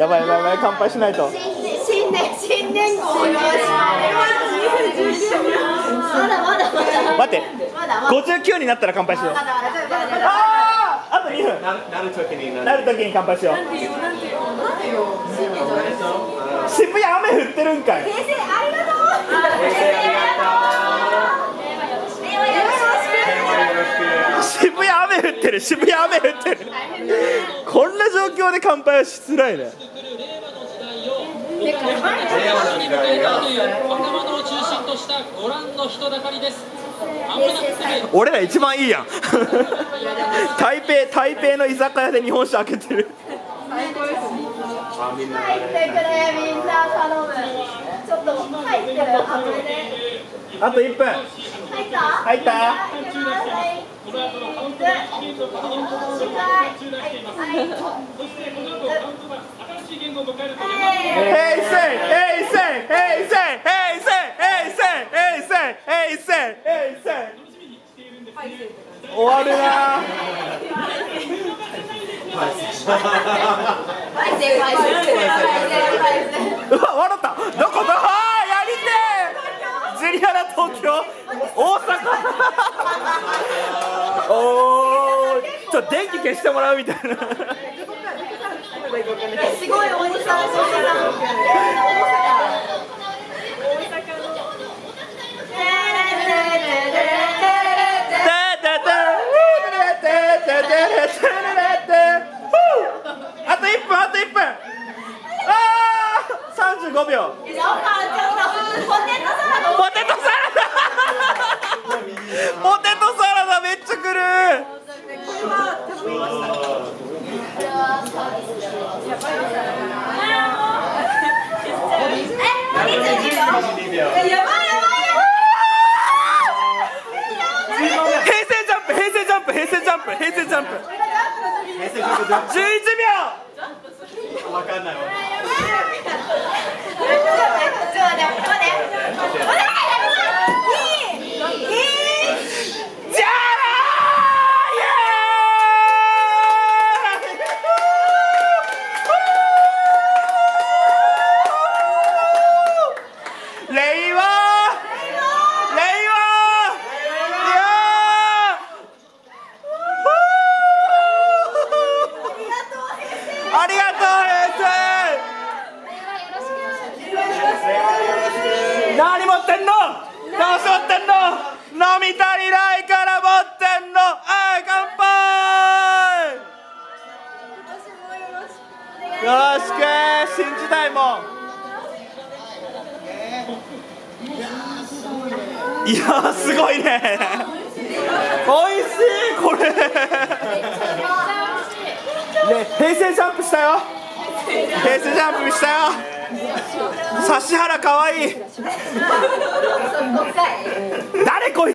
やばいやばいやばい乾杯しないと。新年新年号。よしまだまだまだ待ってまだまだ59になったら乾杯しようあああと2分ななる時になるときに乾杯しよう渋谷雨降ってるんかい先生ありがとうってる。渋谷雨降ってる。こんな状況で乾杯はしづらいね。令和の時代をという若者を中心としたご覧の人だかりです。まもなくすぐ俺ら一番いいやん。台北台北の居酒屋で日本酒開けてる。あみんな入ってくれみんな頼む。ちょっと入ってる。あと1分。入った？入ったこの後のカウントはい。ウンいえ終わうわ笑ったどこだやりてジュリアナ東京大阪おーちょ電気消してもらうみたいな。すごいおじさんおじさんあと1分あと1分ああ35秒平成ジャンプ平成ジャンプ11秒。わかんないわ。ありがとう平成何持ってんのどうし持ってんの。飲み足りないから持ってんの。あい乾杯。よろしく新時代もいやーすごいね。おいしいこれ。ね平成ジャンプしたよ。平成ジャンプしたよ。指原かわいい。誰こいつ